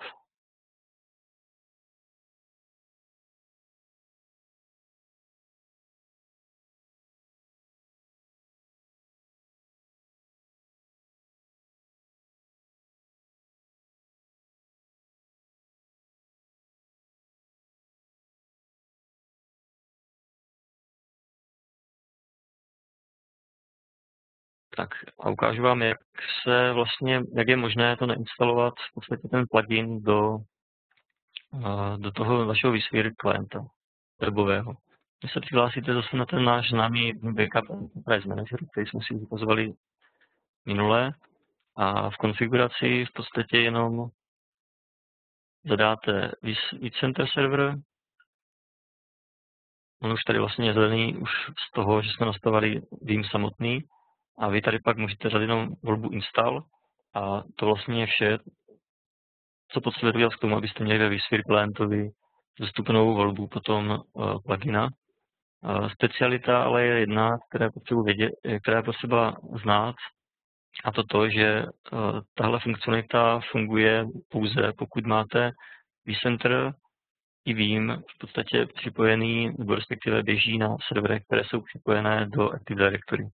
Tak a ukážu vám, jak se vlastně, jak je možné to nainstalovat v podstatě ten plugin do, do toho vašeho vSphere klienta webového. Když se přihlásíte zase na ten náš známý Backup Enterprise Manager, který jsme si ukazovali minule, a v konfiguraci v podstatě jenom zadáte vCenter server, on už tady vlastně je zelený už z toho, že jsme nastavili Vim samotný, a vy tady pak můžete řadit jenom volbu install a to vlastně je vše, co potřebujete udělat k tomu, abyste měli ve vSphere klientovi dostupnou volbu potom uh, plugina. Uh, specialita ale je jedna, která je potřeba, vědět, která je potřeba znát, a to to, že tahle funkcionalita funguje pouze, pokud máte vCenter i Veeam v podstatě připojený, nebo respektive běží na servery, které jsou připojené do Active Directory.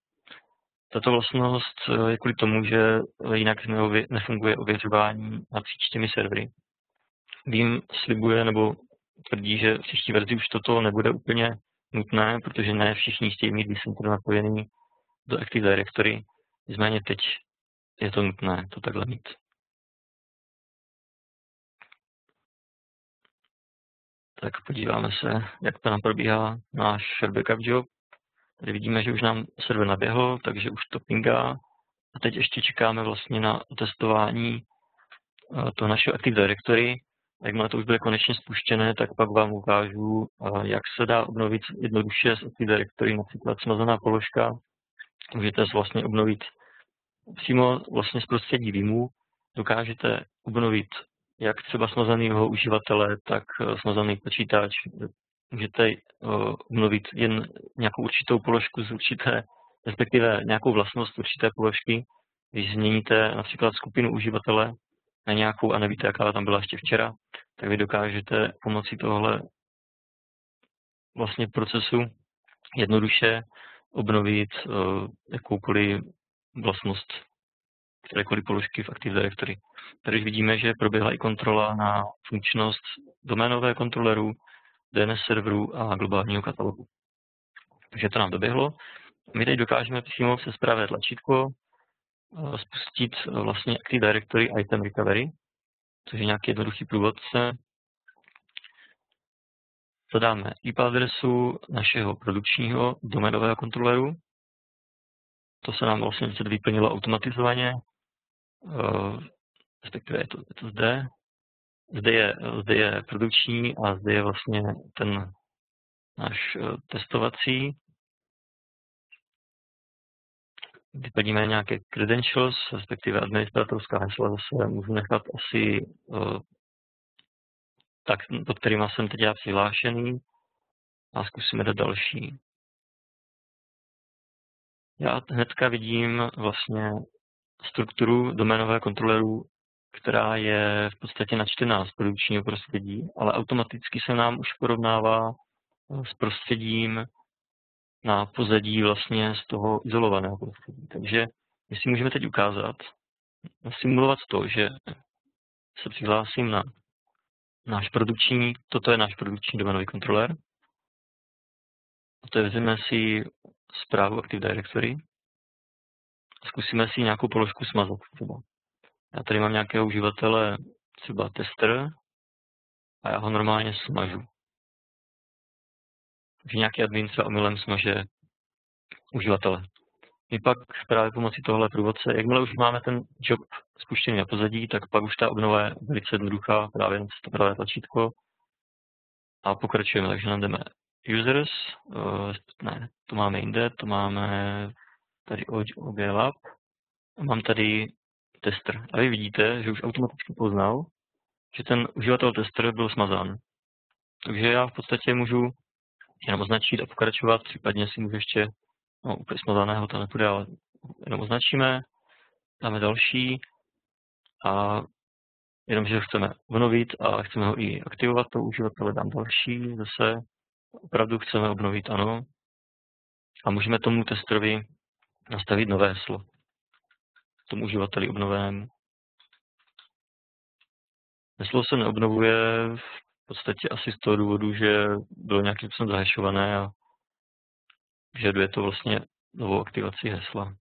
Tato vlastnost eh, je kvůli tomu, že jinak nefunguje ověřování napříč těmi servery. Vím, slibuje nebo tvrdí, že v příští verzi už toto nebude úplně nutné, protože ne všichni chtějí mít vCenter napojený do Active Directory. Nicméně teď je to nutné to takhle mít. tak podíváme se, jak to nám probíhá náš backup job. Tady vidíme, že už nám server naběhl, takže už to pingá. A teď ještě čekáme vlastně na testování eh, toho našeho Active Directory. Jakmile to už bude konečně spuštěné, tak pak vám ukážu, eh, jak se dá obnovit jednoduše z Active Directory, například smazaná položka. Můžete vlastně obnovit přímo vlastně z prostředí Vimu. Dokážete obnovit jak třeba smazaného uživatele, tak eh, smazaný počítač. Můžete obnovit jen nějakou určitou položku z určité respektive nějakou vlastnost určité položky, když změníte například skupinu uživatele na nějakou a nevíte, jaká tam byla ještě včera, tak vy dokážete pomocí tohle vlastně procesu jednoduše obnovit uh, jakoukoliv vlastnost kterékoliv položky v Active Directory. Tady už vidíme, že proběhla i kontrola na funkčnost doménové kontroleru, DNS serveru a globálního katalogu. Takže to nám doběhlo. My teď dokážeme přímo se pravé tlačítko eh, spustit eh, vlastně Active Directory Item Recovery, což je nějaký jednoduchý průvodce. Zadáme IP adresu našeho produkčního doménového kontroleru. To se nám vlastně vyplnilo automatizovaně, eh, respektive je to, je to zde. Zde je, zde je produkční a zde je vlastně ten náš testovací vyplníme nějaké credentials, respektive administratorská hesla zase můžu nechat asi uh, tak, pod kterýma jsem teď já přihlášený a zkusíme dát další. Já hnedka vidím vlastně strukturu doménového kontroleru, která je v podstatě načtená z produkčního prostředí, ale automaticky se nám už porovnává s prostředím na pozadí vlastně z toho izolovaného prostředí. Takže my si můžeme teď ukázat, simulovat to, že se přihlásím na náš produkční, toto je náš produkční domenový kontroler. Otevřeme si zprávu Active Directory zkusíme si nějakou položku smazat třeba. Já tady mám nějakého uživatele, třeba tester, a já ho normálně smažu že nějaký admin se omylem smaže uživatele. My pak právě pomocí tohle průvodce, jakmile už máme ten job spuštěný na pozadí, tak pak už ta obnova je velice jednoduchá, právě na to pravé tlačítko. A pokračujeme, takže nám jdeme users, uh, ne, to máme jinde, to máme tady OG Lab, mám tady tester. A vy vidíte, že už automaticky poznal, že ten uživatel tester byl smazán. Takže já v podstatě můžu jenom označit a pokračovat, případně si můžu ještě, no úplně smazaného to nepůjde, ale jenom označíme, dáme další a jenom, že ho chceme obnovit a chceme ho i aktivovat, to uživatele dám další, zase opravdu chceme obnovit, ano. A můžeme tomu testerovi nastavit nové heslo, tomu uživateli obnovenému. Heslo se neobnovuje v podstatě asi z toho důvodu, že bylo nějakým způsobem zahešované a vyžaduje to vlastně novou aktivaci hesla.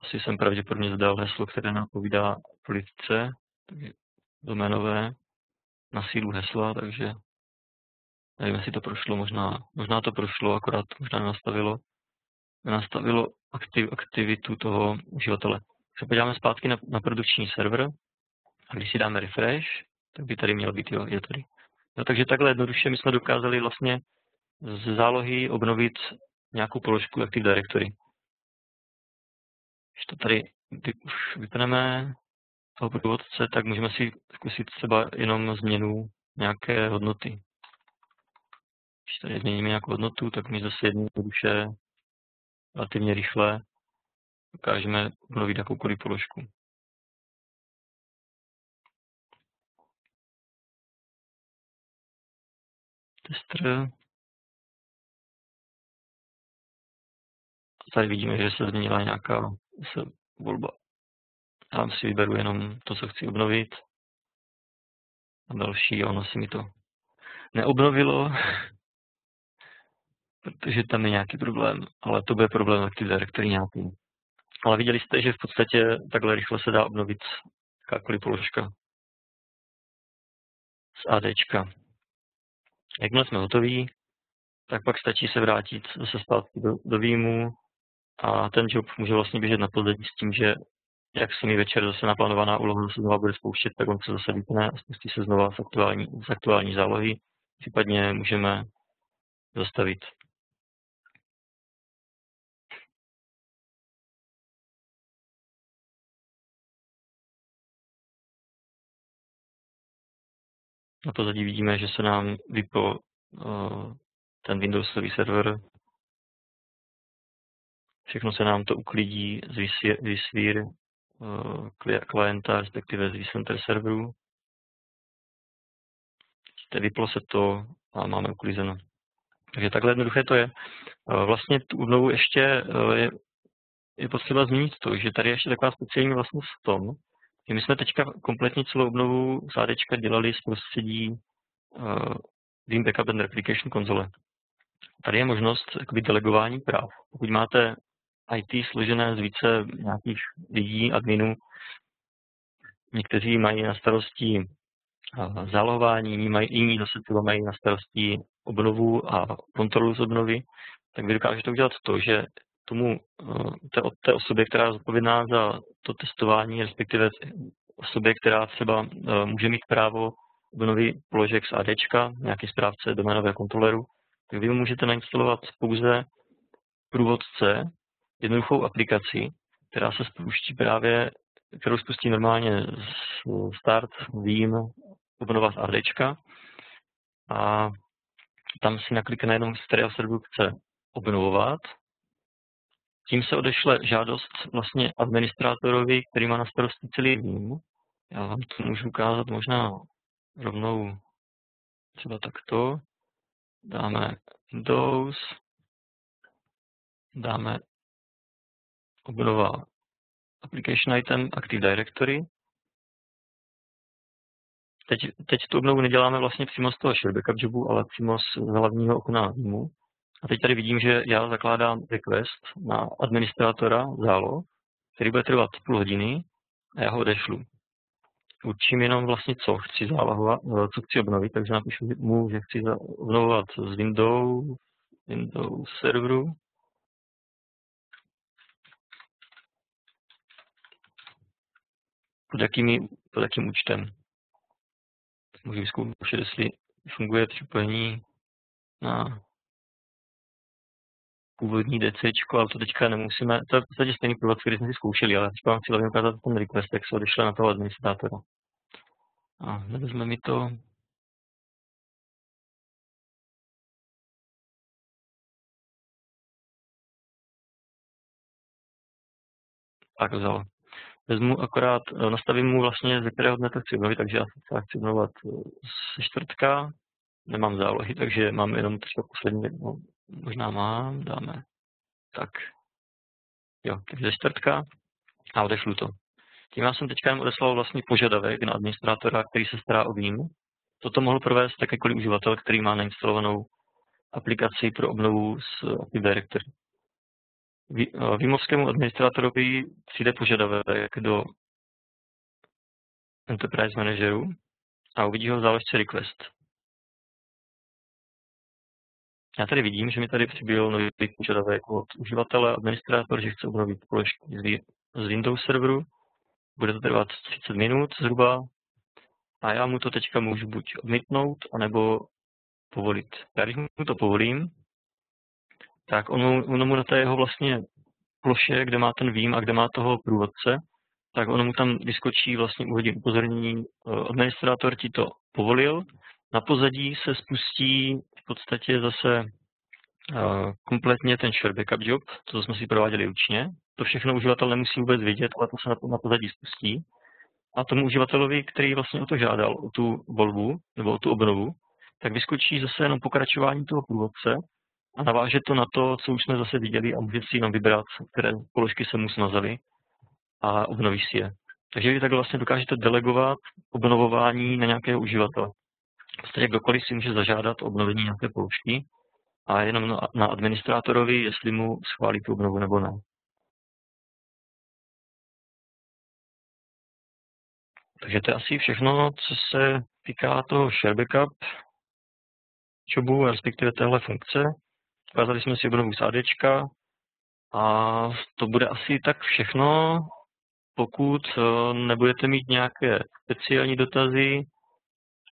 Asi jsem pravděpodobně zadal heslo, které nám povídá politice, takže doménové na sílu hesla, takže nevím, jestli to prošlo, možná, možná to prošlo, akorát možná nenastavilo, nenastavilo aktiv, aktivitu toho uživatele se podíváme zpátky na, na produkční server a když si dáme refresh, tak by tady měl být, jo, je tady. No, takže takhle jednoduše my jsme dokázali vlastně z zálohy obnovit nějakou položku Active Directory. Když to tady už vypneme toho průvodce, tak můžeme si zkusit třeba jenom změnu nějaké hodnoty. Když tady změníme nějakou hodnotu, tak my zase jednoduše relativně rychle dokážeme obnovit jakoukoliv položku. Tester. A tady vidíme, že se změnila nějaká se volba. Já si vyberu jenom to, co chci obnovit. A další, ono si mi to neobnovilo, protože tam je nějaký problém, ale to bude problém Active Directory nějaký. Ale viděli jste, že v podstatě takhle rychle se dá obnovit jakákoliv položka z ADčka. Jakmile jsme hotoví, tak pak stačí se vrátit zase zpátky do, do výjmu a ten job může vlastně běžet na pozadí s tím, že jak se mi večer zase naplánovaná úloha se znova bude spouštět, tak on se zase vypne a spustí se znova z aktuální, z aktuální zálohy. Případně můžeme zastavit. Na pozadí vidíme, že se nám vypl uh, ten Windowsový server. Všechno se nám to uklidí z vSphere uh, klienta, respektive z vCenter serveru. Vyplo se to a máme uklizeno. Takže takhle jednoduché to je. Uh, vlastně tu obnovu ještě je, je potřeba zmínit to, že tady je ještě taková speciální vlastnost v tom, my jsme teďka kompletně celou obnovu zádečka dělali z prostředí uh, Veeam Backup and Replication konzole. Tady je možnost jakoby, delegování práv. Pokud máte IT složené z více nějakých lidí, adminů, někteří mají na starosti uh, zálohování, jiní, mají, jiní zase třeba mají na starosti obnovu a kontrolu z obnovy, tak vy dokážete udělat to, že tomu eh, té, té osobě, která je zodpovědná za to testování, respektive osobě, která třeba eh, může mít právo obnovy položek z ADčka, nějaký správce doménového kontroleru, tak vy můžete nainstalovat pouze průvodce, jednoduchou aplikaci, která se spouští právě, kterou spustí normálně start, vím, obnova z ADčka a tam si naklikne jenom z kterého serveru chce obnovovat tím se odešle žádost vlastně administrátorovi, který má na starosti celý vím. Já vám to můžu ukázat možná rovnou třeba takto. Dáme Windows, dáme obnova application item Active Directory. Teď, teď tu obnovu neděláme vlastně přímo z toho share backup jobu, ale přímo z hlavního okna výjmu. A teď tady vidím, že já zakládám request na administrátora záloh, který bude trvat půl hodiny a já ho odešlu. Určím jenom vlastně, co chci zálohovat, eh, co chci obnovit, takže napíšu mu, že chci obnovovat z Windows, Windows serveru. Pod, jakými, pod jakým účtem. Můžu vyzkoušet, jestli funguje připojení na původní DC, ale to teďka nemusíme, to je v podstatě stejný průvod, který jsme si zkoušeli, ale teďka vám chci hlavně ukázat ten request, jak se odešle na toho administrátora. A nevezme mi to. Tak vzal. Vezmu akorát, eh, nastavím mu vlastně, ze kterého dne to chci obnovit, takže já se chci obnovovat eh, ze čtvrtka, nemám zálohy, takže mám jenom třeba poslední, no, možná mám, dáme tak. Jo, takže čtvrtka a odešlu to. Tím já jsem teďka jen odeslal vlastně požadavek na administrátora, který se stará o výjim. Toto mohl provést jakýkoliv uživatel, který má nainstalovanou aplikaci pro obnovu z Active Directory. Výmovskému administrátorovi přijde požadavek do Enterprise Manageru a uvidí ho v záložce Request. Já tady vidím, že mi tady přibyl nový požadavek od uživatele, administrátor, že chce obnovit položky z Windows serveru. Bude to trvat 30 minut zhruba a já mu to teďka můžu buď odmítnout, anebo povolit. Já když mu to povolím, tak ono, ono mu na té jeho vlastně ploše, kde má ten vím a kde má toho průvodce, tak ono mu tam vyskočí vlastně uhodí upozornění, eh, administrátor ti to povolil, na pozadí se spustí v podstatě zase uh, kompletně ten share backup job, to jsme si prováděli ručně. To všechno uživatel nemusí vůbec vidět, ale to se na, pozadí spustí. A tomu uživatelovi, který vlastně o to žádal, o tu volbu nebo o tu obnovu, tak vyskočí zase jenom pokračování toho průvodce a naváže to na to, co už jsme zase viděli a může si jenom vybrat, které položky se mu smazaly a obnoví si je. Takže vy tak vlastně dokážete delegovat obnovování na nějakého uživatele. V podstatě kdokoliv si může zažádat obnovení nějaké položky a jenom na, administrátorovi, jestli mu schválí tu obnovu nebo ne. Takže to je asi všechno, co se týká toho share backup jobu, respektive téhle funkce. Ukázali jsme si obnovu z ADčka a to bude asi tak všechno. Pokud eh, nebudete mít nějaké speciální dotazy,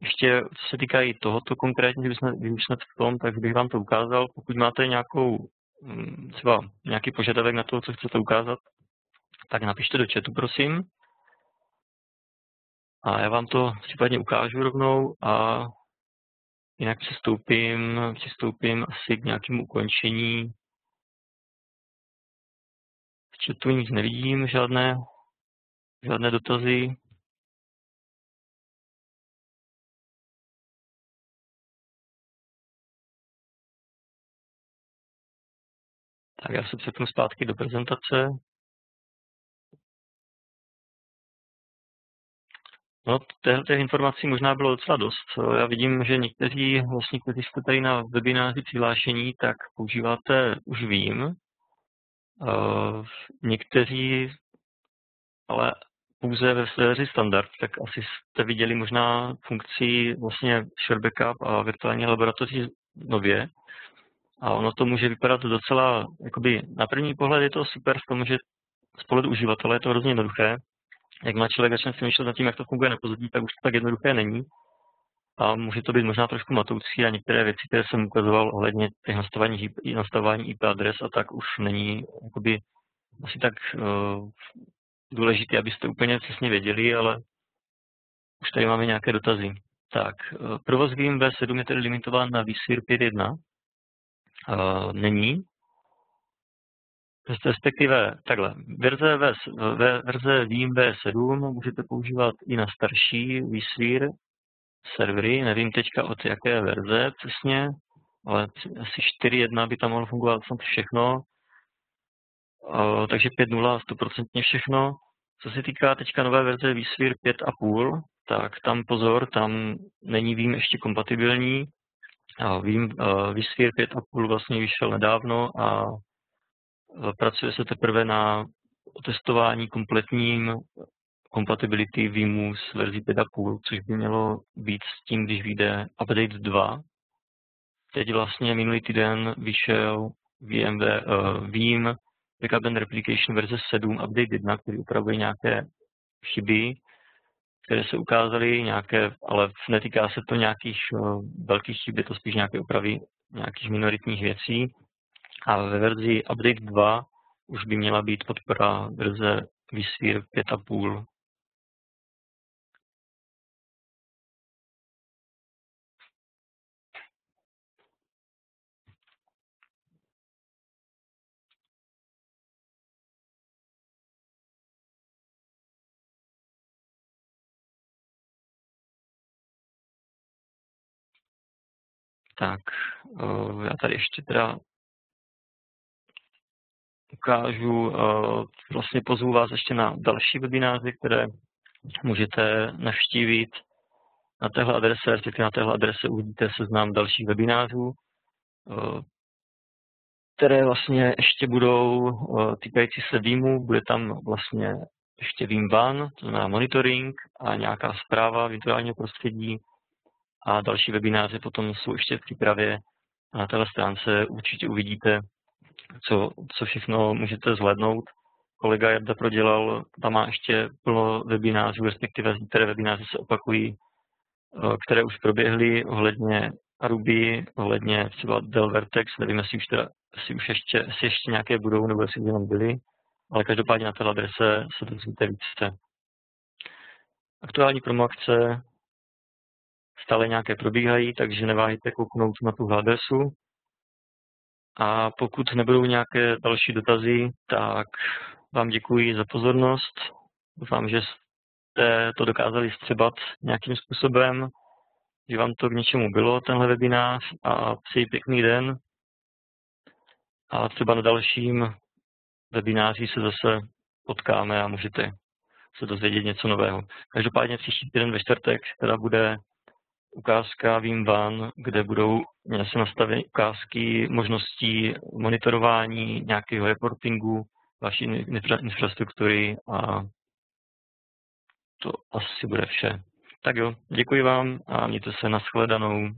ještě co se týká i tohoto konkrétně, když jsme v tom, tak bych vám to ukázal. Pokud máte nějakou, mm, třeba nějaký požadavek na to, co chcete ukázat, tak napište do chatu, prosím. A já vám to případně ukážu rovnou a jinak přistoupím, přistoupím asi k nějakému ukončení. V chatu nic nevidím, žádné, žádné dotazy. Tak já se přepnu zpátky do prezentace. No, těch informací možná bylo docela dost. Já vidím, že někteří, vlastně, kteří jste tady na webináři přihlášení, tak používáte už vím. Někteří ale pouze ve verzi standard, tak asi jste viděli možná funkci vlastně share backup a virtuální laboratoří nově. A ono to může vypadat docela, jakoby na první pohled je to super v tom, že z pohledu uživatele je to hrozně jednoduché. Jak má člověk začne přemýšlet nad tím, jak to funguje na pozadí, tak už to tak jednoduché není. A může to být možná trošku matoucí a některé věci, které jsem ukazoval ohledně těch nastavování, nastavování IP adres a tak už není jakoby asi tak uh, důležité, abyste úplně přesně věděli, ale už tady máme nějaké dotazy. Tak, uh, provoz V7 je tedy limitován na vSphere 5.1, není. Respektive takhle, verze, v, verze Veeam V7 můžete používat i na starší vSphere servery, nevím teďka od jaké verze přesně, ale asi 4.1 by tam mohlo fungovat snad všechno, uh, takže 5.0 100% všechno. Co se týká teďka nové verze vSphere 5.5, tak tam pozor, tam není Veeam ještě kompatibilní, Vím, vSphere 5.5 vlastně vyšel nedávno a pracuje se teprve na testování kompletním compatibility Veeamu s verzí 5.5, což by mělo být s tím, když vyjde update 2. Teď vlastně minulý týden vyšel VMW, uh, Veeam Backup and Replication verze 7 update 1, který upravuje nějaké chyby, které se ukázaly, nějaké, ale netýká se to nějakých uh, velkých chyb, je to spíš nějaké opravy nějakých minoritních věcí. A ve verzi Update 2 už by měla být podpora verze vSphere 5.5. Tak, eh, já tady ještě teda ukážu, eh, vlastně pozvu vás ještě na další webináře, které můžete navštívit na téhle adrese, respektive na téhle adrese uvidíte seznam dalších webinářů, eh, které vlastně ještě budou týkající se výjmu, bude tam vlastně ještě One, to znamená monitoring a nějaká zpráva virtuálního prostředí, a další webináře potom jsou ještě v přípravě. Na této stránce určitě uvidíte, co, co všechno můžete zhlednout. Kolega Jarda prodělal, tam má ještě plno webinářů, respektive některé webináře se opakují, eh, které už proběhly ohledně Ruby, ohledně třeba Dell Vertex, nevím, jestli už, teda, jestli už ještě, jestli ještě nějaké budou, nebo jestli jenom byly, ale každopádně na této adrese se dozvíte více. Aktuální promo akce stále nějaké probíhají, takže neváhejte kouknout na tu adresu. A pokud nebudou nějaké další dotazy, tak vám děkuji za pozornost. Doufám, že jste to dokázali střebat nějakým způsobem, že vám to k něčemu bylo, tenhle webinář a přeji pěkný den. A třeba na dalším webináři se zase potkáme a můžete se dozvědět něco nového. Každopádně příští týden ve čtvrtek teda bude ukázka Vím Van, kde budou se nastaveny ukázky možností monitorování nějakého reportingu vaší infrastruktury a to asi bude vše. Tak jo, děkuji vám a mějte se nashledanou.